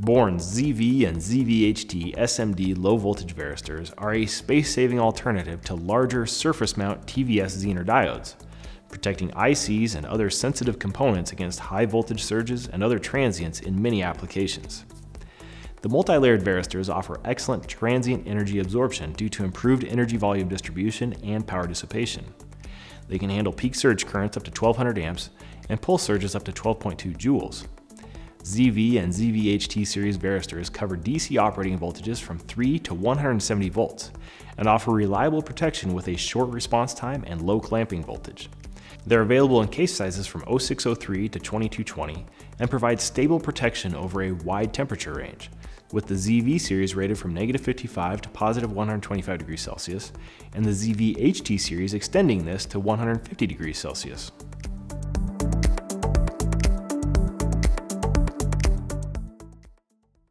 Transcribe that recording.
Bourns ZV and ZVHT SMD low voltage varistors are a space saving alternative to larger surface mount TVS Zener diodes, protecting ICs and other sensitive components against high voltage surges and other transients in many applications. The multi-layered varistors offer excellent transient energy absorption due to improved energy volume distribution and power dissipation. They can handle peak surge currents up to 1200 amps and pulse surges up to 12.2 joules. ZV and ZVHT series varistors cover DC operating voltages from 3 to 170 volts and offer reliable protection with a short response time and low clamping voltage. They're available in case sizes from 0603 to 2220 and provide stable protection over a wide temperature range, with the ZV series rated from negative 55 to positive 125 degrees Celsius, and the ZVHT series extending this to 150 degrees Celsius.